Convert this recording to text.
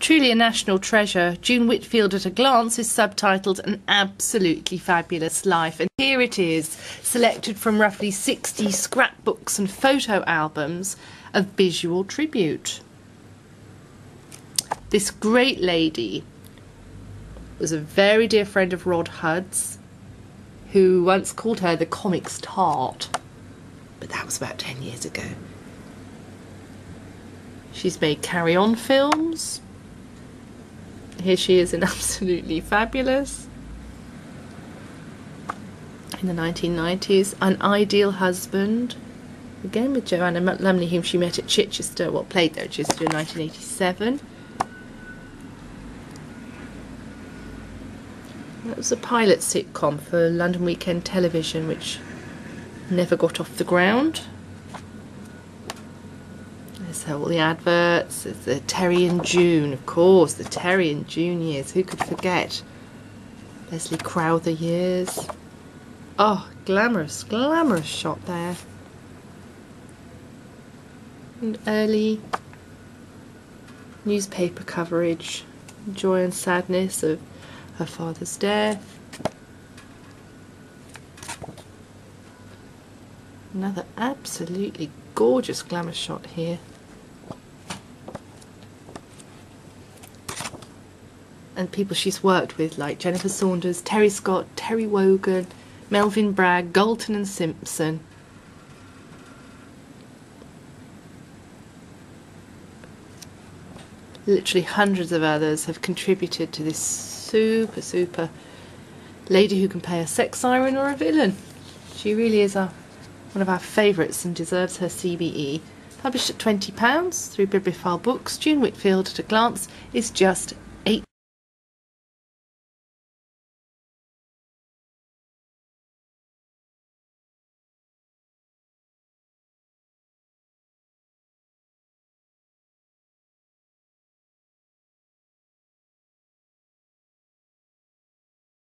Truly a national treasure, June Whitfield at a Glance is subtitled An Absolutely Fabulous Life. And here it is, selected from roughly 60 scrapbooks and photo albums of visual tribute. This great lady was a very dear friend of Roy Hudd's, who once called her the comics tart. But that was about 10 years ago. She's made Carry On films, here she is in Absolutely Fabulous. In the 1990s, An Ideal Husband. Again with Joanna Lumley, whom she met at Chichester, well, played there at Chichester in 1987. That was a pilot sitcom for London Weekend Television, which never got off the ground. So all the adverts, the Terry and June, of course, the Terry and June years, who could forget? Leslie Crowther years. Oh, glamorous, glamorous shot there. And early newspaper coverage, joy and sadness of her father's death. Another absolutely gorgeous glamour shot here. And people she's worked with like Jennifer Saunders, Terry Scott, Terry Wogan, Melvyn Bragg, Galton and Simpson. Literally hundreds of others have contributed to this super, super lady who can play a sex siren or a villain. She really is a, one of our favourites and deserves her CBE. Published at £20 through Bibliophile Books, June Whitfield at a glance is just